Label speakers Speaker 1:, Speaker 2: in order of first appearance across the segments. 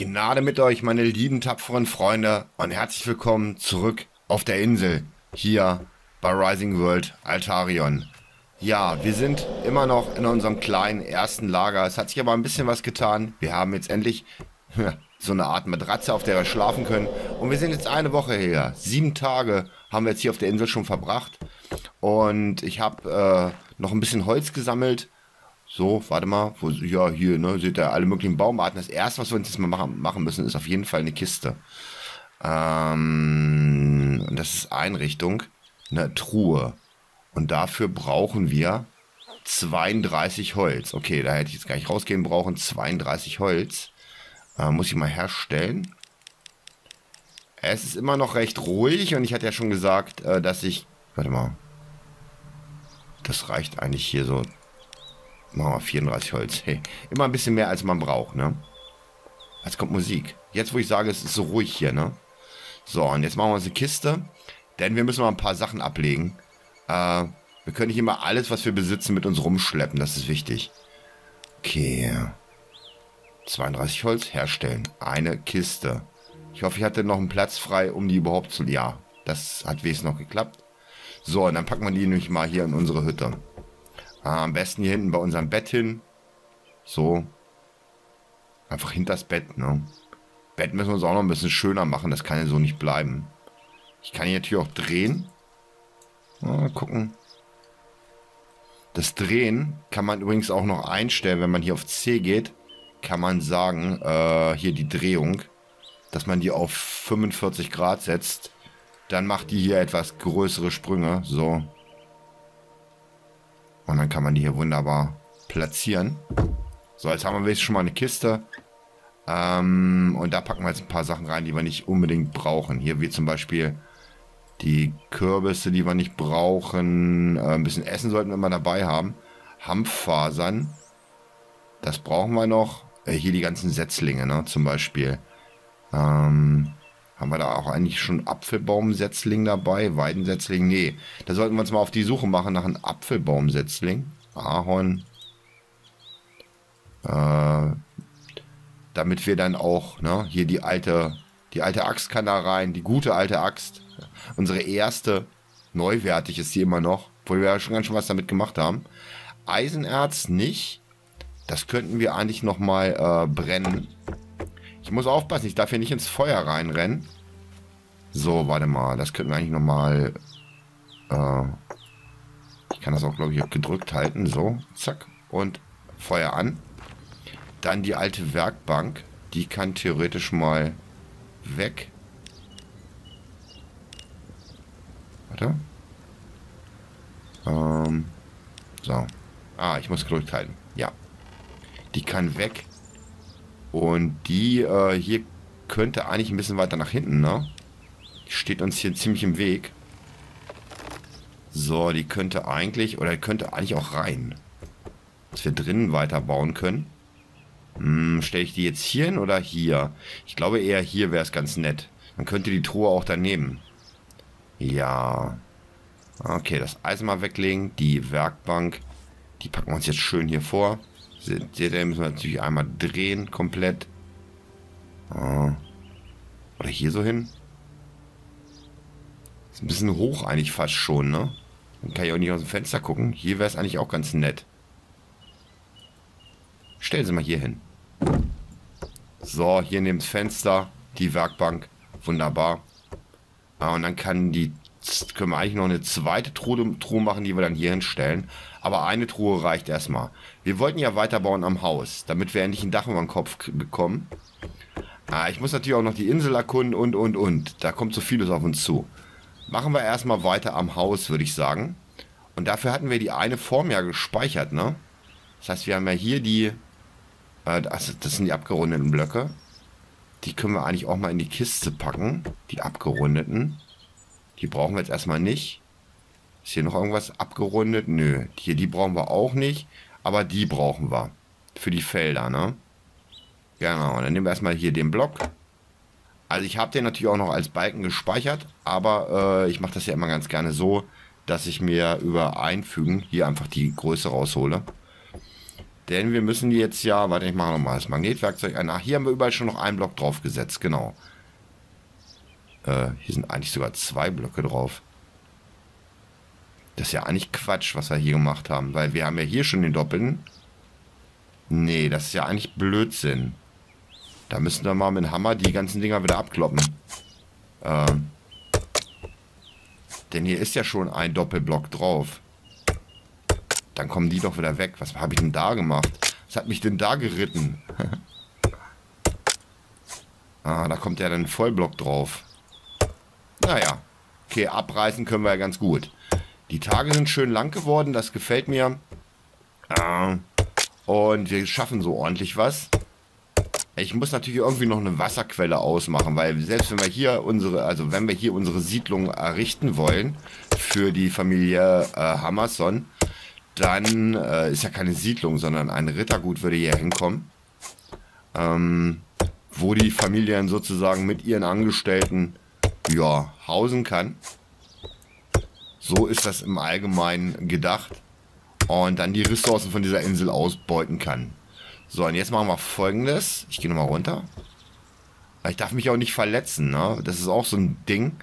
Speaker 1: Gnade mit euch, meine lieben tapferen Freunde, und herzlich willkommen zurück auf der Insel, hier bei Rising World Altarion. Ja, wir sind immer noch in unserem kleinen ersten Lager. Es hat sich aber ein bisschen was getan. Wir haben jetzt endlich so eine Art Matratze, auf der wir schlafen können. Und wir sind jetzt eine Woche her. Sieben Tage haben wir jetzt hier auf der Insel schon verbracht. Und ich habe äh, noch ein bisschen Holz gesammelt so, warte mal, wo, ja, hier, ne, seht ihr alle möglichen Baumarten. Das erste, was wir uns jetzt mal machen, machen müssen, ist auf jeden Fall eine Kiste. Ähm, das ist Einrichtung, eine Truhe. Und dafür brauchen wir 32 Holz. Okay, da hätte ich jetzt gar nicht rausgehen brauchen. 32 Holz. Äh, muss ich mal herstellen. Es ist immer noch recht ruhig und ich hatte ja schon gesagt, äh, dass ich... Warte mal. Das reicht eigentlich hier so Machen wir 34 Holz. Hey, immer ein bisschen mehr, als man braucht, ne? Jetzt kommt Musik. Jetzt, wo ich sage, es ist so ruhig hier, ne? So, und jetzt machen wir uns eine Kiste. Denn wir müssen mal ein paar Sachen ablegen. Äh, wir können nicht immer alles, was wir besitzen, mit uns rumschleppen. Das ist wichtig. Okay. 32 Holz herstellen. Eine Kiste. Ich hoffe, ich hatte noch einen Platz frei, um die überhaupt zu... Ja, das hat wenigstens noch geklappt. So, und dann packen wir die nämlich mal hier in unsere Hütte. Ah, am besten hier hinten bei unserem Bett hin. So. Einfach hinter das Bett, ne? Bett müssen wir uns auch noch ein bisschen schöner machen. Das kann ja so nicht bleiben. Ich kann hier natürlich auch drehen. Mal gucken. Das Drehen kann man übrigens auch noch einstellen, wenn man hier auf C geht. Kann man sagen, äh, hier die Drehung, dass man die auf 45 Grad setzt. Dann macht die hier etwas größere Sprünge. So. Und dann kann man die hier wunderbar platzieren. So, jetzt haben wir jetzt schon mal eine Kiste. Ähm, und da packen wir jetzt ein paar Sachen rein, die wir nicht unbedingt brauchen. Hier wie zum Beispiel die Kürbisse, die wir nicht brauchen. Äh, ein bisschen Essen sollten wir immer dabei haben. Hanffasern. Das brauchen wir noch. Äh, hier die ganzen Setzlinge, ne, zum Beispiel. Ähm, haben wir da auch eigentlich schon Apfelbaumsetzling dabei? Weidensetzling? Nee. Da sollten wir uns mal auf die Suche machen nach einem Apfelbaumsetzling. Ahorn. Äh, damit wir dann auch, ne, hier die alte, die alte Axt kann da rein, die gute alte Axt. Unsere erste, neuwertig ist die immer noch, wo wir ja schon ganz schön was damit gemacht haben. Eisenerz nicht. Das könnten wir eigentlich nochmal äh, brennen. Ich muss aufpassen, ich darf hier nicht ins Feuer reinrennen. So, warte mal, das könnten wir eigentlich nochmal... Äh, ich kann das auch, glaube ich, gedrückt halten. So, zack. Und Feuer an. Dann die alte Werkbank. Die kann theoretisch mal weg. Warte. Ähm, so. Ah, ich muss gedrückt halten. Ja. Die kann weg. Und die äh, hier könnte eigentlich ein bisschen weiter nach hinten, ne? Die steht uns hier ziemlich im Weg. So, die könnte eigentlich, oder könnte eigentlich auch rein. Dass wir drinnen weiterbauen können. Hm, Stelle ich die jetzt hier hin oder hier? Ich glaube eher hier wäre es ganz nett. Dann könnte die Truhe auch daneben. Ja. Okay, das Eisen mal weglegen. Die Werkbank. Die packen wir uns jetzt schön hier vor. Ihr, müssen wir natürlich einmal drehen, komplett. Ah. Oder hier so hin. Ist ein bisschen hoch eigentlich fast schon, ne? Dann kann ich auch nicht aus dem Fenster gucken. Hier wäre es eigentlich auch ganz nett. Stellen Sie mal hier hin. So, hier neben das Fenster, die Werkbank. Wunderbar. Ah, und dann kann die, können wir eigentlich noch eine zweite Truhe, Truhe machen, die wir dann hier hinstellen. Aber eine Truhe reicht erstmal. Wir wollten ja weiterbauen am Haus, damit wir endlich ein Dach über den Kopf bekommen. Ah, ich muss natürlich auch noch die Insel erkunden und, und, und. Da kommt so vieles auf uns zu. Machen wir erstmal weiter am Haus, würde ich sagen. Und dafür hatten wir die eine Form ja gespeichert, ne? Das heißt, wir haben ja hier die... Äh, das, das sind die abgerundeten Blöcke. Die können wir eigentlich auch mal in die Kiste packen. Die abgerundeten. Die brauchen wir jetzt erstmal nicht. Ist hier noch irgendwas abgerundet? Nö. Hier, die brauchen wir auch nicht. Aber die brauchen wir. Für die Felder, ne? Genau. Dann nehmen wir erstmal hier den Block. Also ich habe den natürlich auch noch als Balken gespeichert. Aber äh, ich mache das ja immer ganz gerne so, dass ich mir über Einfügen hier einfach die Größe raushole. Denn wir müssen jetzt ja, warte, ich mache nochmal das Magnetwerkzeug an. Ach, hier haben wir überall schon noch einen Block drauf gesetzt, genau. Äh, hier sind eigentlich sogar zwei Blöcke drauf. Das ist ja eigentlich Quatsch, was wir hier gemacht haben, weil wir haben ja hier schon den Doppeln. Nee, das ist ja eigentlich Blödsinn. Da müssen wir mal mit dem Hammer die ganzen Dinger wieder abkloppen. Ähm, denn hier ist ja schon ein Doppelblock drauf. Dann kommen die doch wieder weg. Was habe ich denn da gemacht? Was hat mich denn da geritten? ah, da kommt ja dann ein Vollblock drauf. Naja. Okay, abreißen können wir ja ganz gut. Die Tage sind schön lang geworden. Das gefällt mir. Äh, und wir schaffen so ordentlich was. Ich muss natürlich irgendwie noch eine Wasserquelle ausmachen, weil selbst wenn wir hier unsere, also wenn wir hier unsere Siedlung errichten wollen für die Familie äh, Hammerson, dann äh, ist ja keine Siedlung, sondern ein Rittergut würde hier hinkommen, ähm, wo die Familie dann sozusagen mit ihren Angestellten ja, hausen kann. So ist das im Allgemeinen gedacht. Und dann die Ressourcen von dieser Insel ausbeuten kann. So, und jetzt machen wir folgendes. Ich gehe nochmal runter. Ich darf mich auch nicht verletzen, ne? Das ist auch so ein Ding.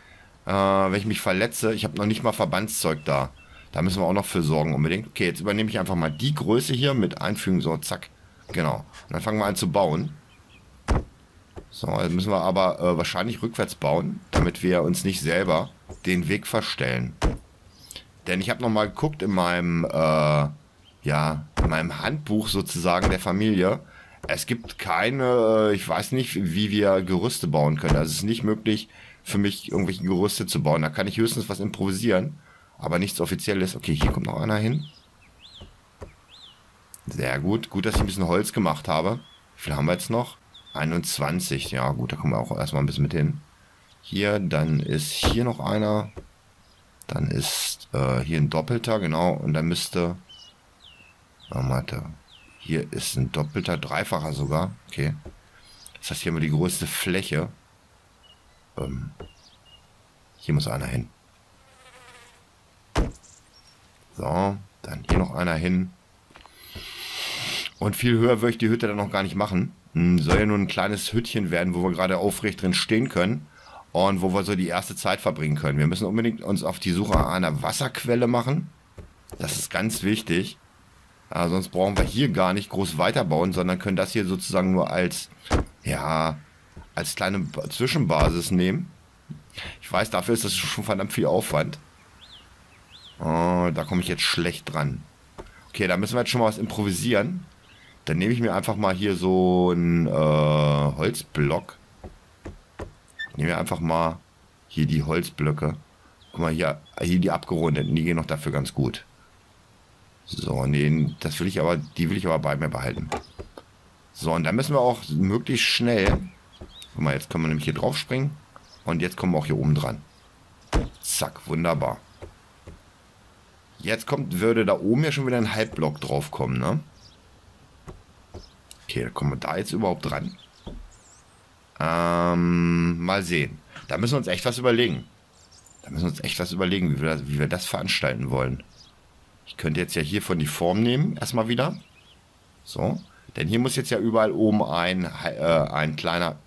Speaker 1: Äh, wenn ich mich verletze, ich habe noch nicht mal Verbandszeug da. Da müssen wir auch noch für sorgen unbedingt. Okay, jetzt übernehme ich einfach mal die Größe hier mit einfügen. So, zack. Genau. Und dann fangen wir an zu bauen. So, jetzt müssen wir aber äh, wahrscheinlich rückwärts bauen, damit wir uns nicht selber den Weg verstellen. Denn ich habe nochmal geguckt in meinem äh, ja, in meinem Handbuch sozusagen der Familie. Es gibt keine, äh, ich weiß nicht, wie wir Gerüste bauen können. Also es ist nicht möglich für mich, irgendwelche Gerüste zu bauen. Da kann ich höchstens was improvisieren, aber nichts Offizielles. Okay, hier kommt noch einer hin. Sehr gut. Gut, dass ich ein bisschen Holz gemacht habe. Wie viel haben wir jetzt noch? 21. Ja, gut, da kommen wir auch erstmal ein bisschen mit hin. Hier, dann ist hier noch einer. Dann ist äh, hier ein doppelter, genau. Und dann müsste Oh, warte. Hier ist ein doppelter, dreifacher sogar. Okay. Das heißt, hier haben wir die größte Fläche. Ähm, hier muss einer hin. So, dann hier noch einer hin. Und viel höher würde ich die Hütte dann noch gar nicht machen. Hm, soll ja nur ein kleines Hüttchen werden, wo wir gerade aufrecht drin stehen können. Und wo wir so die erste Zeit verbringen können. Wir müssen unbedingt uns auf die Suche einer Wasserquelle machen. Das ist ganz wichtig. Ja, sonst brauchen wir hier gar nicht groß weiterbauen, sondern können das hier sozusagen nur als, ja, als kleine Zwischenbasis nehmen. Ich weiß, dafür ist das schon verdammt viel Aufwand. Oh, da komme ich jetzt schlecht dran. Okay, da müssen wir jetzt schon mal was improvisieren. Dann nehme ich mir einfach mal hier so einen äh, Holzblock. Nehme einfach mal hier die Holzblöcke. Guck mal, hier, hier die abgerundeten, die gehen noch dafür ganz gut. So, nee, das will ich aber, die will ich aber bei mir behalten. So, und dann müssen wir auch möglichst schnell, guck mal, jetzt können wir nämlich hier drauf springen und jetzt kommen wir auch hier oben dran. Zack, wunderbar. Jetzt kommt, würde da oben ja schon wieder ein Halbblock drauf kommen, ne? Okay, da kommen wir da jetzt überhaupt dran. Ähm, mal sehen. Da müssen wir uns echt was überlegen. Da müssen wir uns echt was überlegen, wie wir das, wie wir das veranstalten wollen. Ich könnte jetzt ja hiervon die Form nehmen, erstmal wieder. So. Denn hier muss jetzt ja überall oben ein, äh, ein kleiner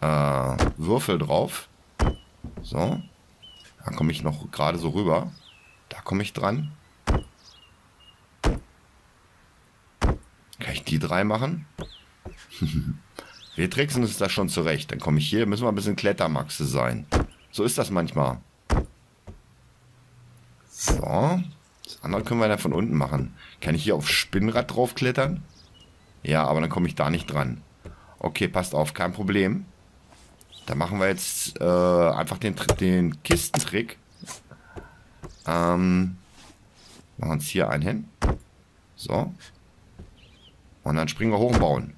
Speaker 1: äh, Würfel drauf. So. Da komme ich noch gerade so rüber. Da komme ich dran. Kann ich die drei machen? wir tricksen uns das schon zurecht. Dann komme ich hier, müssen wir ein bisschen Klettermaxe sein. So ist das manchmal. So. Das andere können wir dann von unten machen. Kann ich hier auf Spinnrad draufklettern? Ja, aber dann komme ich da nicht dran. Okay, passt auf, kein Problem. Da machen wir jetzt äh, einfach den, den Kistentrick. Ähm, machen uns hier einen hin. So. Und dann springen wir hoch und bauen.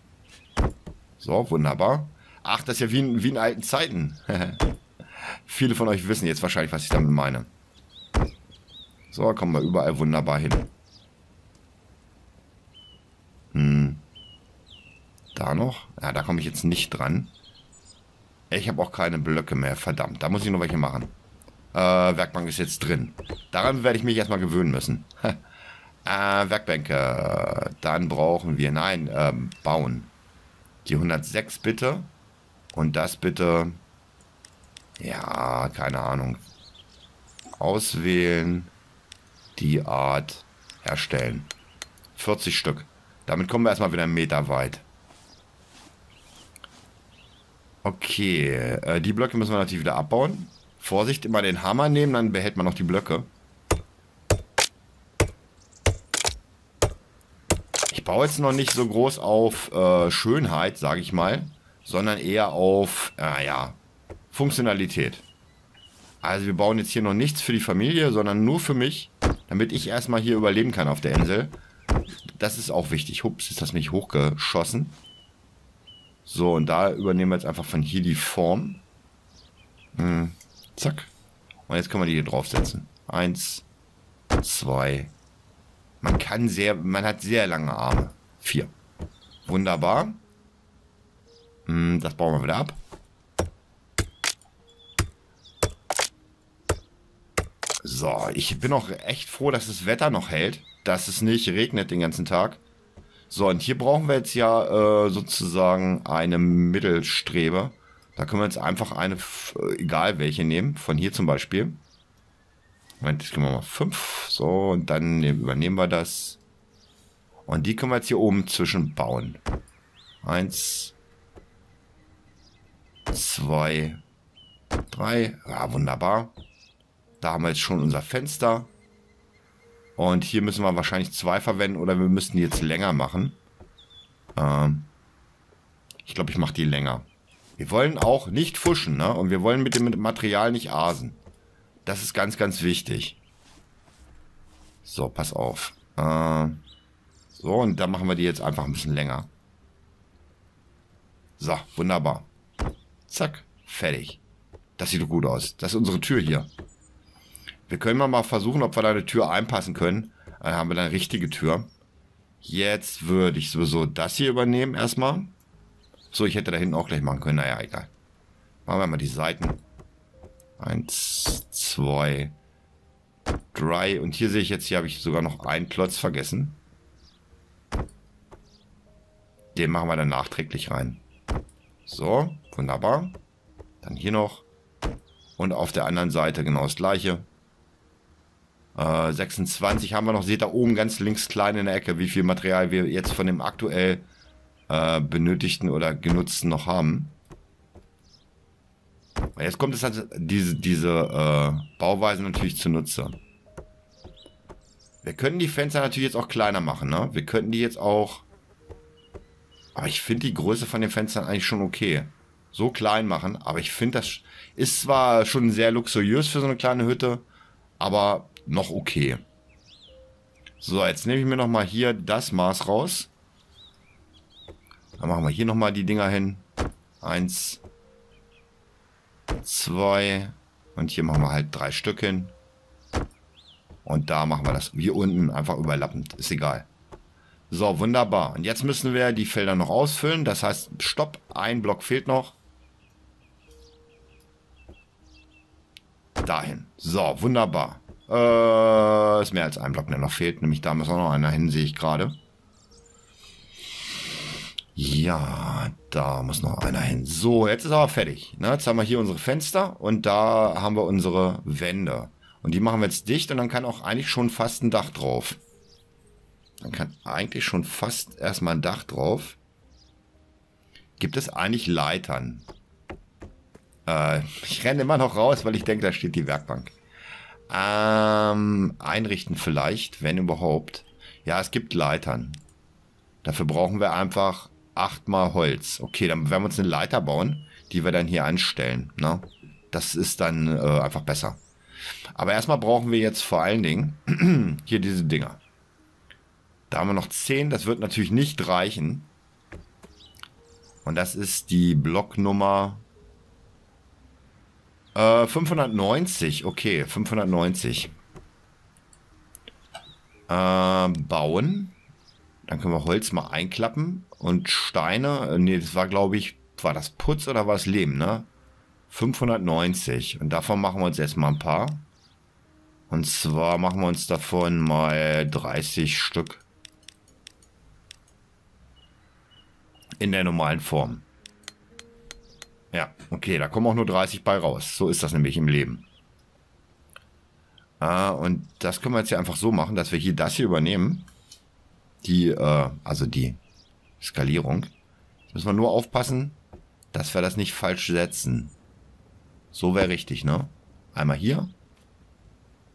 Speaker 1: So, wunderbar. Ach, das ist ja wie in, wie in alten Zeiten. Viele von euch wissen jetzt wahrscheinlich, was ich damit meine. So, kommen wir überall wunderbar hin. Hm. Da noch? Ja, da komme ich jetzt nicht dran. Ich habe auch keine Blöcke mehr. Verdammt, da muss ich noch welche machen. Äh, Werkbank ist jetzt drin. Daran werde ich mich erstmal gewöhnen müssen. Äh, Werkbänke. Dann brauchen wir, nein, ähm, bauen. Die 106 bitte. Und das bitte, ja, keine Ahnung. Auswählen, die Art, herstellen. 40 Stück. Damit kommen wir erstmal wieder einen Meter weit. Okay, äh, die Blöcke müssen wir natürlich wieder abbauen. Vorsicht, immer den Hammer nehmen, dann behält man noch die Blöcke. Baue jetzt noch nicht so groß auf äh, Schönheit, sage ich mal, sondern eher auf, äh, ja, Funktionalität. Also wir bauen jetzt hier noch nichts für die Familie, sondern nur für mich, damit ich erstmal hier überleben kann auf der Insel. Das ist auch wichtig. Hups, ist das nicht hochgeschossen. So, und da übernehmen wir jetzt einfach von hier die Form. Hm, zack. Und jetzt können wir die hier draufsetzen. Eins, zwei. Man kann sehr, man hat sehr lange Arme. Vier. Wunderbar. Hm, das bauen wir wieder ab. So, ich bin auch echt froh, dass das Wetter noch hält, dass es nicht regnet den ganzen Tag. So, und hier brauchen wir jetzt ja äh, sozusagen eine Mittelstrebe. Da können wir jetzt einfach eine, egal welche nehmen, von hier zum Beispiel. Moment, jetzt können wir mal fünf. So, und dann übernehmen wir das. Und die können wir jetzt hier oben zwischen bauen. Eins, zwei, drei. Ja, wunderbar. Da haben wir jetzt schon unser Fenster. Und hier müssen wir wahrscheinlich zwei verwenden oder wir müssten die jetzt länger machen. Ähm ich glaube, ich mache die länger. Wir wollen auch nicht fuschen, ne? Und wir wollen mit dem Material nicht asen. Das ist ganz, ganz wichtig. So, pass auf. Äh so, und dann machen wir die jetzt einfach ein bisschen länger. So, wunderbar. Zack, fertig. Das sieht gut aus. Das ist unsere Tür hier. Wir können mal versuchen, ob wir da eine Tür einpassen können. Dann haben wir dann eine richtige Tür. Jetzt würde ich sowieso das hier übernehmen erstmal. So, ich hätte da hinten auch gleich machen können. Naja, egal. Machen wir mal die Seiten. Eins, zwei, drei. Und hier sehe ich jetzt, hier habe ich sogar noch einen Klotz vergessen. Den machen wir dann nachträglich rein. So, wunderbar. Dann hier noch. Und auf der anderen Seite genau das gleiche. 26 äh, haben wir noch, seht da oben ganz links klein in der Ecke, wie viel Material wir jetzt von dem aktuell äh, benötigten oder genutzten noch haben. Jetzt kommt es halt diese, diese äh, Bauweise natürlich zunutze. Wir können die Fenster natürlich jetzt auch kleiner machen, ne? Wir könnten die jetzt auch... Aber ich finde die Größe von den Fenstern eigentlich schon okay. So klein machen, aber ich finde das ist zwar schon sehr luxuriös für so eine kleine Hütte, aber noch okay. So, jetzt nehme ich mir nochmal hier das Maß raus. Dann machen wir hier nochmal die Dinger hin. Eins, zwei und hier machen wir halt drei Stück hin. Und da machen wir das hier unten einfach überlappend. Ist egal. So, wunderbar. Und jetzt müssen wir die Felder noch ausfüllen. Das heißt, stopp, ein Block fehlt noch. Dahin. So, wunderbar. Äh, ist mehr als ein Block, der noch fehlt. Nämlich da muss auch noch einer hin, sehe ich gerade. Ja, da muss noch einer hin. So, jetzt ist aber fertig. Ne? Jetzt haben wir hier unsere Fenster und da haben wir unsere Wände. Und die machen wir jetzt dicht und dann kann auch eigentlich schon fast ein Dach drauf. Dann kann eigentlich schon fast erstmal ein Dach drauf. Gibt es eigentlich Leitern? Äh, ich renne immer noch raus, weil ich denke, da steht die Werkbank. Ähm, einrichten vielleicht, wenn überhaupt. Ja, es gibt Leitern. Dafür brauchen wir einfach achtmal Holz. Okay, dann werden wir uns eine Leiter bauen, die wir dann hier anstellen. Ne? Das ist dann äh, einfach besser. Aber erstmal brauchen wir jetzt vor allen Dingen hier diese Dinger. Da haben wir noch 10, das wird natürlich nicht reichen. Und das ist die Blocknummer 590, äh, okay, 590. Äh, bauen. Dann können wir Holz mal einklappen und Steine. Äh, ne, das war glaube ich, war das Putz oder war es Lehm, ne? 590. Und davon machen wir uns erstmal ein paar. Und zwar machen wir uns davon mal 30 Stück. In der normalen Form. Ja, okay, da kommen auch nur 30 bei raus. So ist das nämlich im Leben. Ah, und das können wir jetzt ja einfach so machen, dass wir hier das hier übernehmen. Die, äh, also die Skalierung. Jetzt müssen wir nur aufpassen, dass wir das nicht falsch setzen. So wäre richtig, ne? Einmal hier.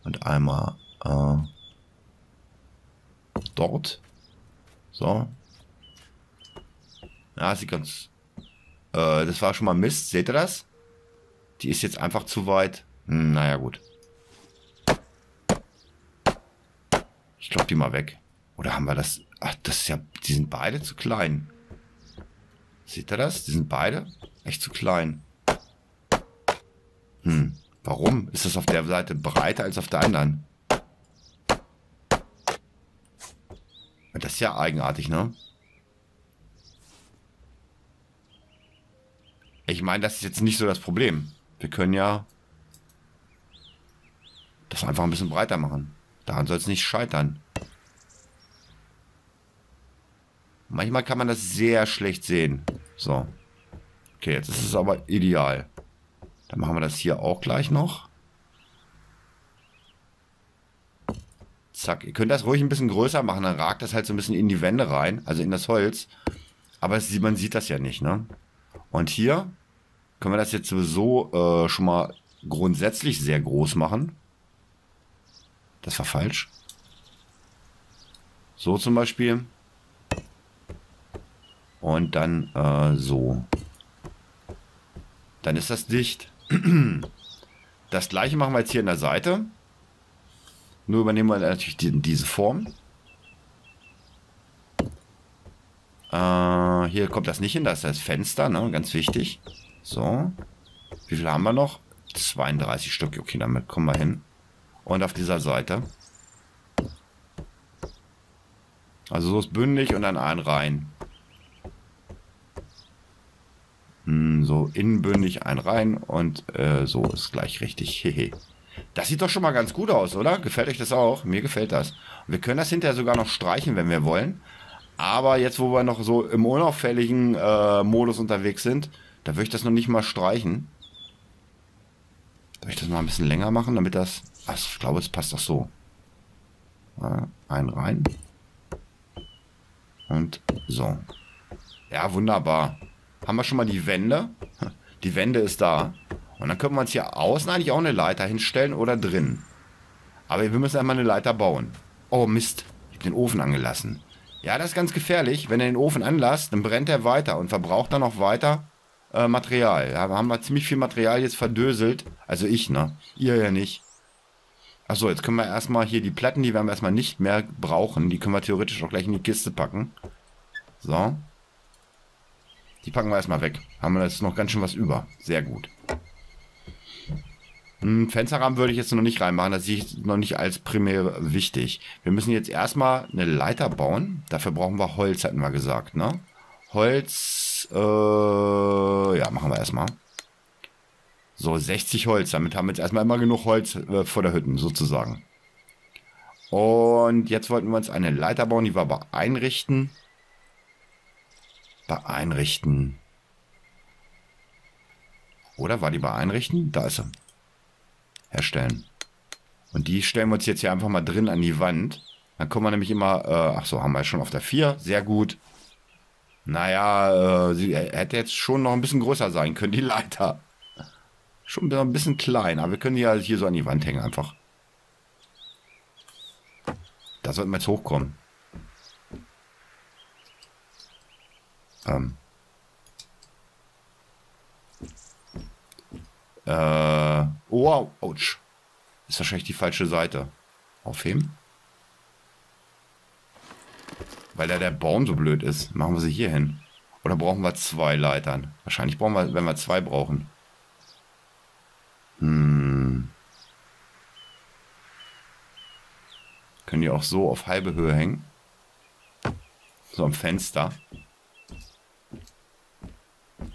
Speaker 1: Und einmal äh, dort. So. Ja, sieht ganz... Äh, das war schon mal Mist. Seht ihr das? Die ist jetzt einfach zu weit. Hm, naja, gut. Ich glaube, die mal weg. Oder haben wir das... Ach, das ist ja... Die sind beide zu klein. Seht ihr das? Die sind beide echt zu klein. Hm. Warum? Ist das auf der Seite breiter als auf der anderen? Das ist ja eigenartig, ne? Ich meine, das ist jetzt nicht so das Problem. Wir können ja das einfach ein bisschen breiter machen. Daran soll es nicht scheitern. Manchmal kann man das sehr schlecht sehen. So. Okay, jetzt ist es aber ideal. Dann machen wir das hier auch gleich noch. Zack. Ihr könnt das ruhig ein bisschen größer machen, dann ragt das halt so ein bisschen in die Wände rein, also in das Holz. Aber es, man sieht das ja nicht, ne? Und hier können wir das jetzt sowieso äh, schon mal grundsätzlich sehr groß machen. Das war falsch. So zum Beispiel. Und dann äh, so. Dann ist das dicht. Das gleiche machen wir jetzt hier in der Seite. Nur übernehmen wir natürlich die, diese Form. Äh, hier kommt das nicht hin, das ist das Fenster, ne? ganz wichtig. So. Wie viel haben wir noch? 32 Stück. Okay, damit kommen wir hin. Und auf dieser Seite. Also so ist bündig und dann ein rein. Hm, so innenbündig ein rein und äh, so ist gleich richtig. Das sieht doch schon mal ganz gut aus, oder? Gefällt euch das auch? Mir gefällt das. Wir können das hinterher sogar noch streichen, wenn wir wollen. Aber jetzt, wo wir noch so im unauffälligen äh, Modus unterwegs sind, da würde ich das noch nicht mal streichen. Soll ich das mal ein bisschen länger machen, damit das... Ach, ich glaube, es passt doch so. Ein rein. Und so. Ja, wunderbar. Haben wir schon mal die Wände? Die Wände ist da. Und dann können wir uns hier außen eigentlich auch eine Leiter hinstellen oder drin. Aber wir müssen einmal eine Leiter bauen. Oh Mist, ich habe den Ofen angelassen. Ja, das ist ganz gefährlich. Wenn ihr den Ofen anlasst, dann brennt er weiter und verbraucht dann noch weiter äh, Material. Wir haben wir ziemlich viel Material jetzt verdöselt. Also ich, ne? Ihr ja nicht. Achso, jetzt können wir erstmal hier die Platten, die werden wir erstmal nicht mehr brauchen. Die können wir theoretisch auch gleich in die Kiste packen. So. Die packen wir erstmal weg. Haben wir jetzt noch ganz schön was über. Sehr gut. Hm, Fensterrahmen würde ich jetzt noch nicht reinmachen. Das sehe ich noch nicht als primär wichtig. Wir müssen jetzt erstmal eine Leiter bauen. Dafür brauchen wir Holz, hatten wir gesagt, ne? Holz, äh, ja, machen wir erstmal. So, 60 Holz. Damit haben wir jetzt erstmal immer genug Holz äh, vor der Hütte, sozusagen. Und jetzt wollten wir uns eine Leiter bauen, die wir aber einrichten. Einrichten. Oder war die bei Einrichten? Da ist sie. Herstellen. Und die stellen wir uns jetzt hier einfach mal drin an die Wand. Dann kommen wir nämlich immer, äh, ach so, haben wir schon auf der 4. Sehr gut. Naja, äh, sie hätte jetzt schon noch ein bisschen größer sein können, die Leiter. Schon ein bisschen klein, aber wir können die ja hier so an die Wand hängen einfach. Da sollten wir jetzt hochkommen. Ähm. Äh. Oh, ouch. Ist wahrscheinlich die falsche Seite. Aufheben. Weil da der Baum so blöd ist. Machen wir sie hier hin. Oder brauchen wir zwei Leitern? Wahrscheinlich brauchen wir, wenn wir zwei brauchen. Hm. Können die auch so auf halbe Höhe hängen? So am Fenster.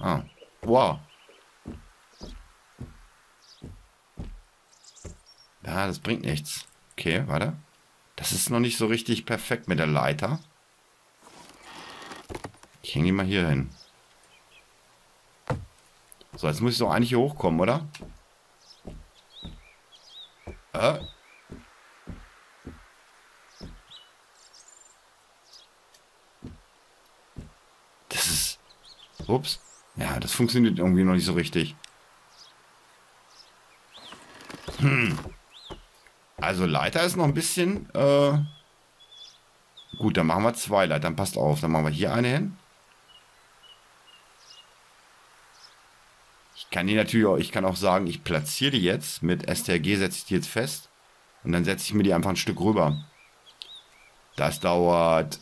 Speaker 1: Ah. Wow. Ah, das bringt nichts. Okay, warte. Das ist noch nicht so richtig perfekt mit der Leiter. Ich hänge die mal hier hin. So, jetzt muss ich doch eigentlich hier hochkommen, oder? Äh? Das ist... Ups. Ja, das funktioniert irgendwie noch nicht so richtig. Hm. Also Leiter ist noch ein bisschen... Äh Gut, dann machen wir zwei Leitern. Passt auf. Dann machen wir hier eine hin. Ich kann die natürlich auch, ich kann auch sagen, ich platziere die jetzt. Mit STRG setze ich die jetzt fest. Und dann setze ich mir die einfach ein Stück rüber. Das dauert...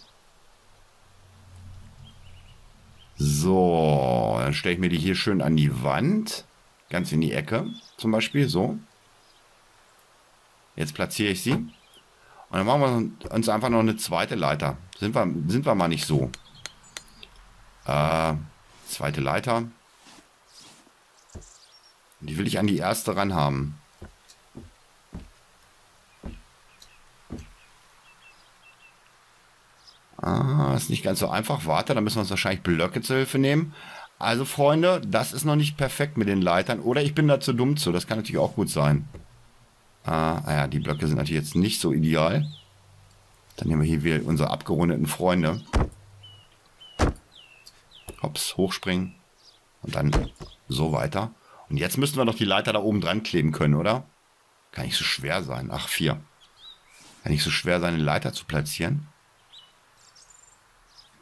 Speaker 1: So, dann stelle ich mir die hier schön an die Wand. Ganz in die Ecke zum Beispiel, so. Jetzt platziere ich sie. Und dann machen wir uns einfach noch eine zweite Leiter. Sind wir, sind wir mal nicht so. Äh, zweite Leiter. Die will ich an die erste ran Ah, ist nicht ganz so einfach. Warte, da müssen wir uns wahrscheinlich Blöcke zur Hilfe nehmen. Also, Freunde, das ist noch nicht perfekt mit den Leitern. Oder ich bin da zu dumm zu. Das kann natürlich auch gut sein. Ah, ja, die Blöcke sind natürlich jetzt nicht so ideal. Dann nehmen wir hier wieder unsere abgerundeten Freunde. Hops, hochspringen. Und dann so weiter. Und jetzt müssen wir noch die Leiter da oben dran kleben können, oder? Kann nicht so schwer sein. Ach, vier. Kann nicht so schwer sein, eine Leiter zu platzieren.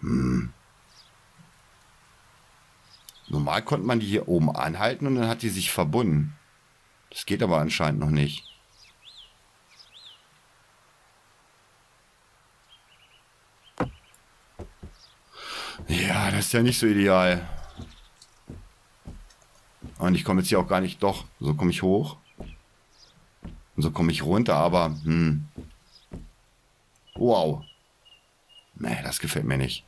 Speaker 1: Hm. Normal konnte man die hier oben anhalten und dann hat die sich verbunden. Das geht aber anscheinend noch nicht. Ja, das ist ja nicht so ideal. Und ich komme jetzt hier auch gar nicht... Doch, so komme ich hoch. Und so komme ich runter, aber... Hm. Wow. Nee, das gefällt mir nicht.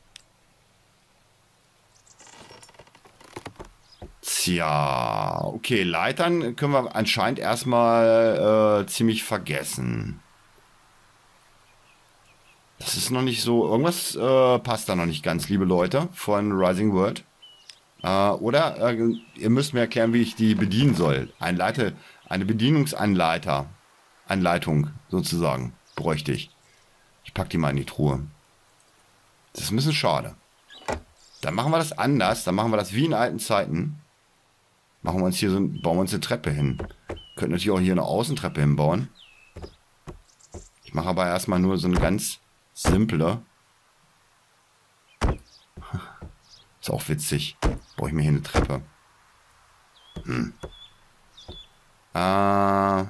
Speaker 1: Tja, okay, Leitern können wir anscheinend erstmal äh, ziemlich vergessen. Das ist noch nicht so. Irgendwas äh, passt da noch nicht ganz, liebe Leute von Rising World. Äh, oder äh, ihr müsst mir erklären, wie ich die bedienen soll. Ein Leiter, eine Bedienungsanleiter, Anleitung sozusagen, bräuchte ich. Ich packe die mal in die Truhe. Das ist ein bisschen schade. Dann machen wir das anders. Dann machen wir das wie in alten Zeiten. Machen wir uns hier so, bauen wir uns eine Treppe hin. Könnten natürlich auch hier eine Außentreppe hinbauen. Ich mache aber erstmal nur so eine ganz simple. Ist auch witzig. Brauche ich mir hier eine Treppe. Hm. Äh.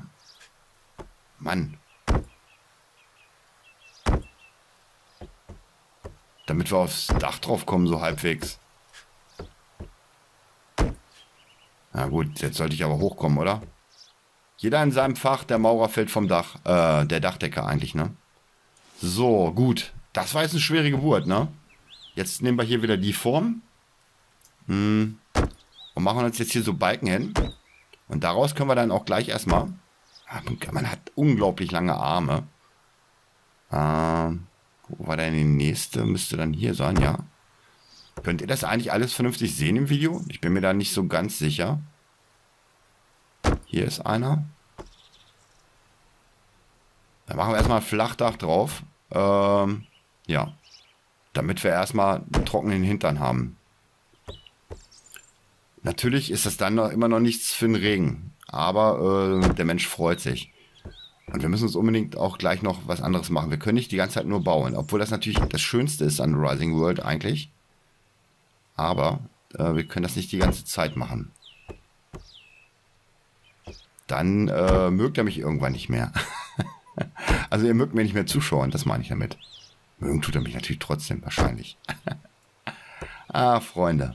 Speaker 1: Mann. Damit wir aufs Dach drauf kommen, so halbwegs. Na gut, jetzt sollte ich aber hochkommen, oder? Jeder in seinem Fach, der Maurer fällt vom Dach. Äh, der Dachdecker eigentlich, ne? So, gut. Das war jetzt eine schwere Geburt, ne? Jetzt nehmen wir hier wieder die Form. Hm. Und machen uns jetzt hier so Balken hin. Und daraus können wir dann auch gleich erstmal... Man hat unglaublich lange Arme. Ähm, wo war denn die nächste? Müsste dann hier sein, ja. Könnt ihr das eigentlich alles vernünftig sehen im Video? Ich bin mir da nicht so ganz sicher. Hier ist einer. Dann machen wir erstmal Flachdach drauf. Ähm, ja. Damit wir erstmal einen trockenen Hintern haben. Natürlich ist das dann noch, immer noch nichts für den Regen. Aber äh, der Mensch freut sich. Und wir müssen uns unbedingt auch gleich noch was anderes machen. Wir können nicht die ganze Zeit nur bauen. Obwohl das natürlich das Schönste ist an Rising World eigentlich. Aber äh, wir können das nicht die ganze Zeit machen. Dann äh, mögt er mich irgendwann nicht mehr. also ihr mögt mir nicht mehr zuschauen, das meine ich damit. Mögen tut er mich natürlich trotzdem, wahrscheinlich. ah, Freunde.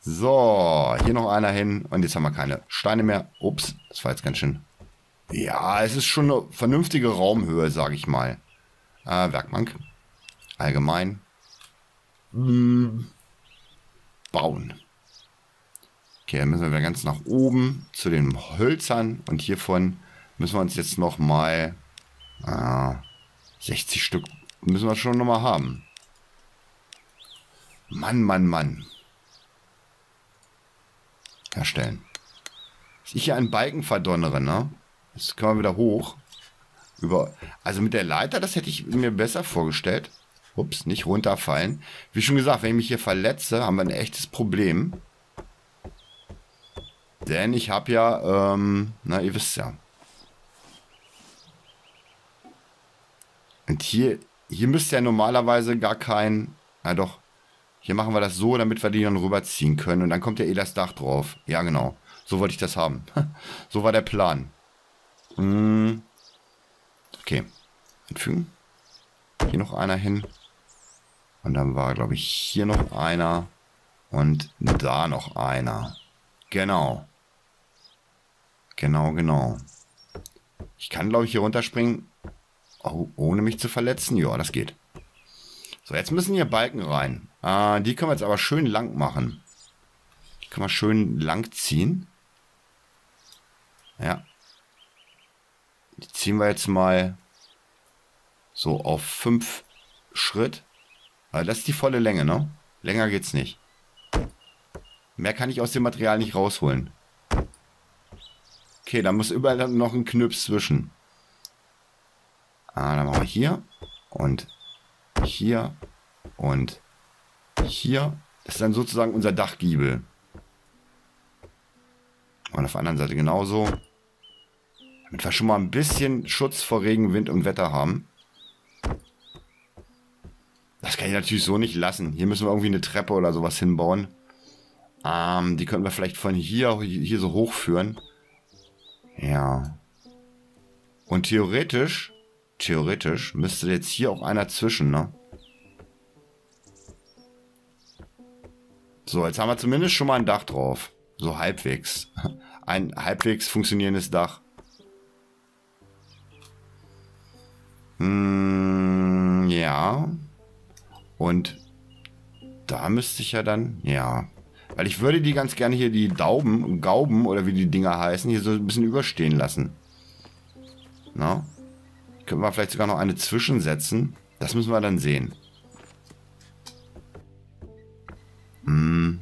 Speaker 1: So, hier noch einer hin. Und jetzt haben wir keine Steine mehr. Ups, das war jetzt ganz schön. Ja, es ist schon eine vernünftige Raumhöhe, sage ich mal. Äh, Werkbank. Allgemein. Hm. Bauen. Okay, dann müssen wir wieder ganz nach oben zu den Hölzern. Und hiervon müssen wir uns jetzt noch mal äh, 60 Stück müssen wir schon noch mal haben. Mann, Mann, Mann. Herstellen. Dass ich hier einen Balken verdonnere, ne? Jetzt können wir wieder hoch. Über, also mit der Leiter, das hätte ich mir besser vorgestellt. Ups, nicht runterfallen. Wie schon gesagt, wenn ich mich hier verletze, haben wir ein echtes Problem. Denn ich habe ja, ähm, na, ihr wisst ja. Und hier, hier müsste ja normalerweise gar kein, na doch, hier machen wir das so, damit wir die dann rüberziehen können. Und dann kommt ja eh das Dach drauf. Ja, genau. So wollte ich das haben. so war der Plan. Hm. Okay. Entfügen. Hier noch einer hin. Und dann war, glaube ich, hier noch einer. Und da noch einer. Genau. Genau, genau. Ich kann, glaube ich, hier runterspringen, oh, ohne mich zu verletzen. Ja, das geht. So, jetzt müssen hier Balken rein. Äh, die können wir jetzt aber schön lang machen. Die können wir schön lang ziehen. Ja. Die ziehen wir jetzt mal so auf 5 Schritt. Also das ist die volle Länge, ne? Länger geht's nicht. Mehr kann ich aus dem Material nicht rausholen. Okay, da muss überall noch ein Knüps zwischen. Ah, dann machen wir hier und hier und hier. Das ist dann sozusagen unser Dachgiebel. Und auf der anderen Seite genauso. Damit wir schon mal ein bisschen Schutz vor Regen, Wind und Wetter haben. Das kann ich natürlich so nicht lassen. Hier müssen wir irgendwie eine Treppe oder sowas hinbauen. Ähm, die können wir vielleicht von hier, hier so hochführen. Ja. Und theoretisch Theoretisch müsste jetzt hier auch einer zwischen, ne? So, jetzt haben wir zumindest schon mal ein Dach drauf. So halbwegs. Ein halbwegs funktionierendes Dach. Hm, ja. Und da müsste ich ja dann, ja. Weil ich würde die ganz gerne hier, die Dauben, Gauben oder wie die Dinger heißen, hier so ein bisschen überstehen lassen. Na? Können wir vielleicht sogar noch eine zwischensetzen? Das müssen wir dann sehen. Hm.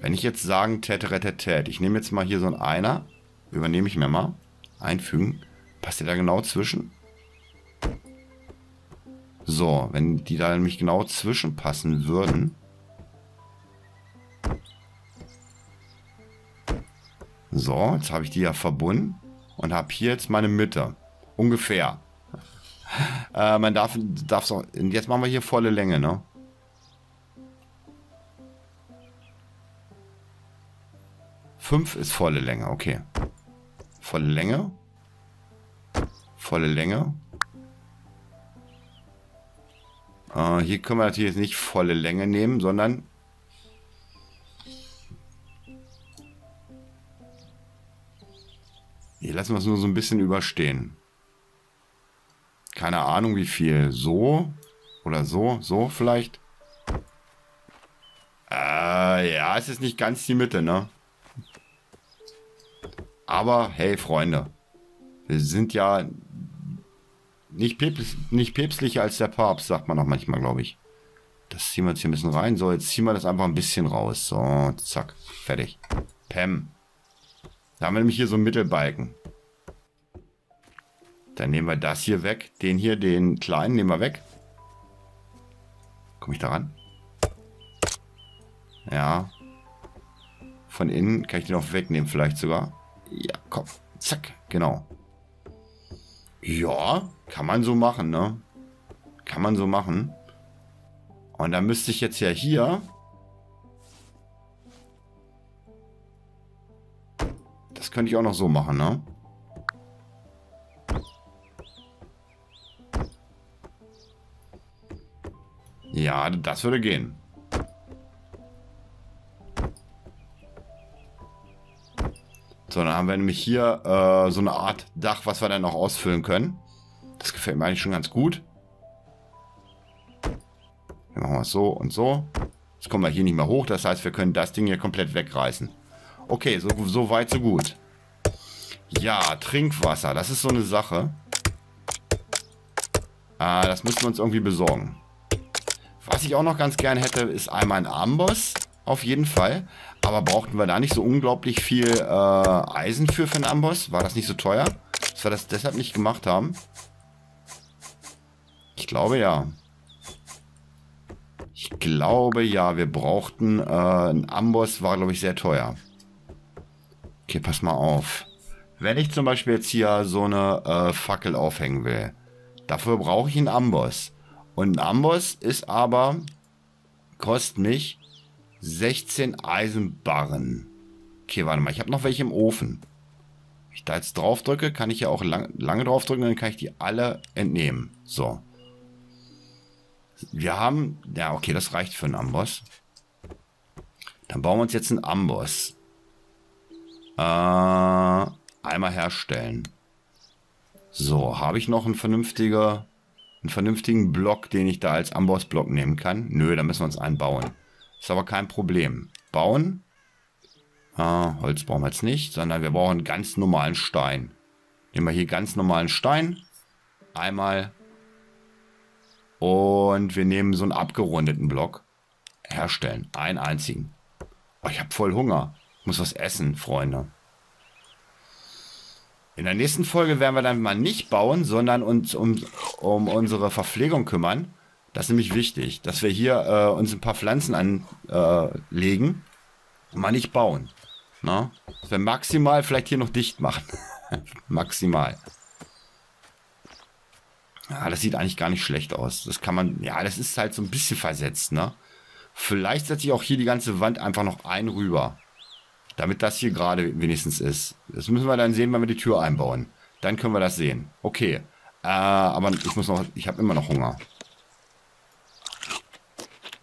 Speaker 1: Wenn ich jetzt sagen täte, rettet, tät. Ich nehme jetzt mal hier so ein Einer. Übernehme ich mir mal. Einfügen. Passt der da genau zwischen? So, wenn die da nämlich genau zwischenpassen würden. So, jetzt habe ich die ja verbunden und habe hier jetzt meine Mitte. Ungefähr. Äh, man darf es auch. Jetzt machen wir hier volle Länge, ne? Fünf ist volle Länge, okay. Volle Länge. Volle Länge. Äh, hier können wir natürlich jetzt nicht volle Länge nehmen, sondern Hier lassen wir es nur so ein bisschen überstehen keine Ahnung wie viel. So oder so, so vielleicht. Äh, ja, es ist nicht ganz die Mitte, ne? Aber hey, Freunde, wir sind ja nicht, päpst, nicht päpstlicher als der Papst, sagt man auch manchmal, glaube ich. Das ziehen wir jetzt hier ein bisschen rein. So, jetzt ziehen wir das einfach ein bisschen raus. So, zack, fertig. Pam. Da haben wir nämlich hier so einen Mittelbalken. Dann nehmen wir das hier weg. Den hier, den kleinen, nehmen wir weg. Komme ich da ran? Ja. Von innen kann ich den auch wegnehmen, vielleicht sogar. Ja, Kopf. Zack, genau. Ja, kann man so machen, ne? Kann man so machen. Und dann müsste ich jetzt ja hier... Das könnte ich auch noch so machen, ne? Ja, das würde gehen. So, dann haben wir nämlich hier äh, so eine Art Dach, was wir dann noch ausfüllen können. Das gefällt mir eigentlich schon ganz gut. Hier machen wir es so und so. Jetzt kommen wir hier nicht mehr hoch, das heißt, wir können das Ding hier komplett wegreißen. Okay, so, so weit, so gut. Ja, Trinkwasser. Das ist so eine Sache. Äh, das müssen wir uns irgendwie besorgen. Was ich auch noch ganz gern hätte, ist einmal ein Amboss. Auf jeden Fall. Aber brauchten wir da nicht so unglaublich viel äh, Eisen für, für einen Amboss? War das nicht so teuer? Dass wir das deshalb nicht gemacht haben? Ich glaube ja. Ich glaube ja, wir brauchten äh, ein Amboss, war glaube ich sehr teuer. Okay, pass mal auf. Wenn ich zum Beispiel jetzt hier so eine äh, Fackel aufhängen will, dafür brauche ich einen Amboss. Und ein Amboss ist aber, kostet mich 16 Eisenbarren. Okay, warte mal, ich habe noch welche im Ofen. Wenn ich da jetzt drauf drücke, kann ich ja auch lang, lange drauf drücken, dann kann ich die alle entnehmen. So. Wir haben, ja okay, das reicht für einen Amboss. Dann bauen wir uns jetzt einen Amboss. Äh, einmal herstellen. So, habe ich noch einen, vernünftiger, einen vernünftigen Block, den ich da als Ambossblock nehmen kann? Nö, da müssen wir uns einen bauen. Ist aber kein Problem. Bauen. Ah, Holz brauchen wir jetzt nicht, sondern wir brauchen ganz normalen Stein. Nehmen wir hier ganz normalen Stein. Einmal. Und wir nehmen so einen abgerundeten Block. Herstellen. Einen einzigen. Oh, ich habe voll Hunger. Muss was essen, Freunde. In der nächsten Folge werden wir dann mal nicht bauen, sondern uns um, um unsere Verpflegung kümmern. Das ist nämlich wichtig, dass wir hier äh, uns ein paar Pflanzen anlegen äh, und mal nicht bauen. Na? Dass wir maximal vielleicht hier noch dicht machen. maximal. Ja, das sieht eigentlich gar nicht schlecht aus. Das kann man, ja, das ist halt so ein bisschen versetzt, ne? Vielleicht setze ich auch hier die ganze Wand einfach noch ein rüber. Damit das hier gerade wenigstens ist. Das müssen wir dann sehen, wenn wir die Tür einbauen. Dann können wir das sehen. Okay. Äh, aber ich muss noch, ich habe immer noch Hunger.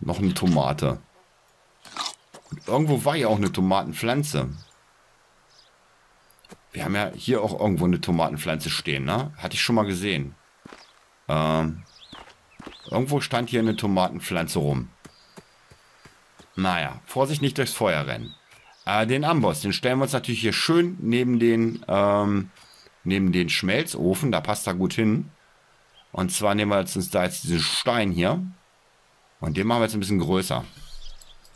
Speaker 1: Noch eine Tomate. Irgendwo war ja auch eine Tomatenpflanze. Wir haben ja hier auch irgendwo eine Tomatenpflanze stehen, ne? Hatte ich schon mal gesehen. Ähm, irgendwo stand hier eine Tomatenpflanze rum. Naja, Vorsicht nicht durchs Feuer rennen. Äh, den Amboss, den stellen wir uns natürlich hier schön neben den, ähm, neben den Schmelzofen. Da passt er gut hin. Und zwar nehmen wir uns da jetzt diesen Stein hier. Und den machen wir jetzt ein bisschen größer.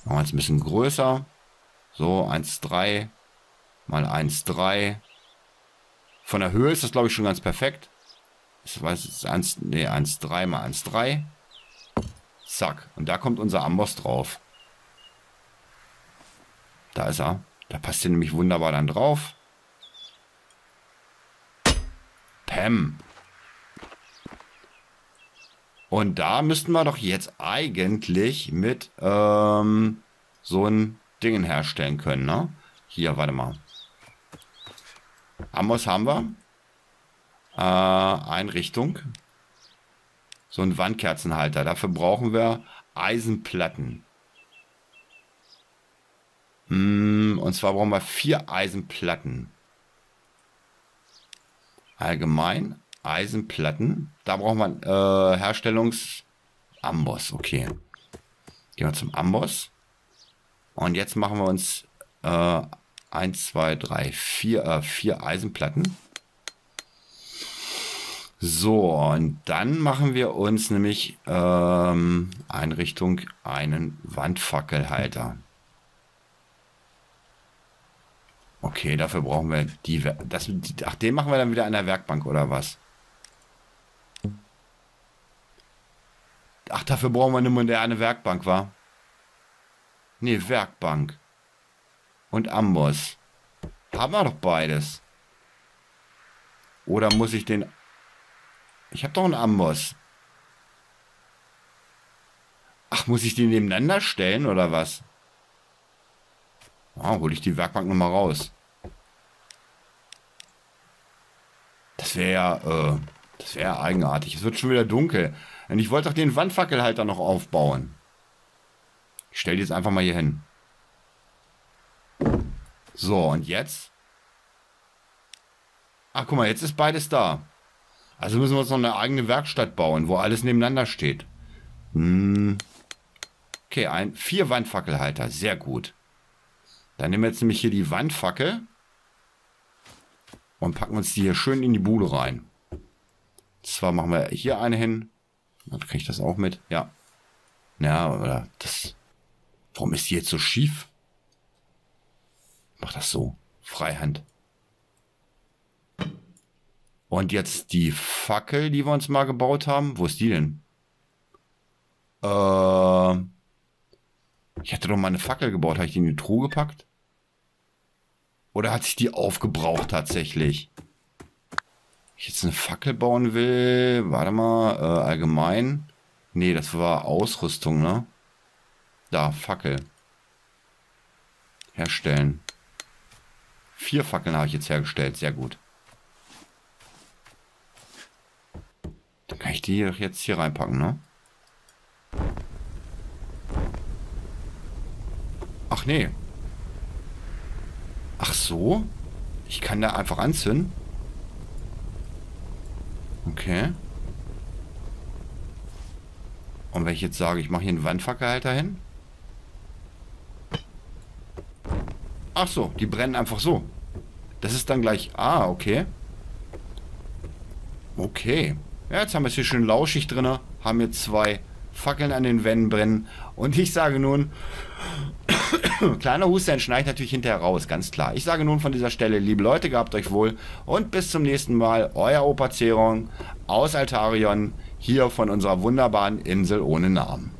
Speaker 1: Machen wir jetzt ein bisschen größer. So, 1,3 mal 1,3. Von der Höhe ist das, glaube ich, schon ganz perfekt. Ich weiß, es ist 1, nee, 1,3 mal 1,3. Zack. Und da kommt unser Amboss drauf. Da ist er. Da passt hier nämlich wunderbar dann drauf. Pam. Und da müssten wir doch jetzt eigentlich mit ähm, so ein Dingen herstellen können, ne? Hier, warte mal. Amos haben wir. Äh, Einrichtung. So ein Wandkerzenhalter. Dafür brauchen wir Eisenplatten. Mm, und zwar brauchen wir vier Eisenplatten. Allgemein Eisenplatten. Da brauchen wir äh, Herstellungs Amboss. Okay. Gehen wir zum Amboss. Und jetzt machen wir uns äh, 1, 2, 3, 4, äh, 4 Eisenplatten. So, und dann machen wir uns nämlich ähm, Einrichtung einen Wandfackelhalter. Okay, dafür brauchen wir die. Das, ach, den machen wir dann wieder an der Werkbank oder was? Ach, dafür brauchen wir eine moderne Werkbank, wa? Nee, Werkbank. Und Amboss. Haben wir doch beides. Oder muss ich den... Ich habe doch einen Amboss. Ach, muss ich den nebeneinander stellen oder was? Ah, hole ich die Werkbank nochmal raus. Das wäre ja, äh, das wäre eigenartig. Es wird schon wieder dunkel. Und ich wollte doch den Wandfackelhalter noch aufbauen. Ich stelle die jetzt einfach mal hier hin. So, und jetzt? Ach, guck mal, jetzt ist beides da. Also müssen wir uns noch eine eigene Werkstatt bauen, wo alles nebeneinander steht. Hm. Okay, ein, vier Wandfackelhalter, sehr gut. Dann nehmen wir jetzt nämlich hier die Wandfackel. Und packen uns die hier schön in die Bude rein. Zwar machen wir hier eine hin. Dann kriege ich das auch mit. Ja. Ja, oder das. Warum ist die jetzt so schief? Mach das so. Freihand. Und jetzt die Fackel, die wir uns mal gebaut haben. Wo ist die denn? Äh, ich hatte doch mal eine Fackel gebaut. Habe ich die in die Truhe gepackt? Oder hat sich die aufgebraucht tatsächlich? Ich jetzt eine Fackel bauen will, warte mal, äh, allgemein. Nee, das war Ausrüstung, ne? Da, Fackel. Herstellen. Vier Fackeln habe ich jetzt hergestellt, sehr gut. Dann kann ich die jetzt hier reinpacken, ne? Ach nee. Ach so? Ich kann da einfach anzünden? Okay. Und wenn ich jetzt sage, ich mache hier einen Wandfackelhalter hin? Ach so, die brennen einfach so. Das ist dann gleich... Ah, okay. Okay. Ja, jetzt haben wir es hier schön lauschig drin. Haben hier zwei Fackeln an den Wänden brennen. Und ich sage nun... kleiner Husten schneit natürlich hinterher raus, ganz klar. Ich sage nun von dieser Stelle, liebe Leute, gehabt euch wohl. Und bis zum nächsten Mal. Euer Opa Zeron aus Altarion. Hier von unserer wunderbaren Insel ohne Namen.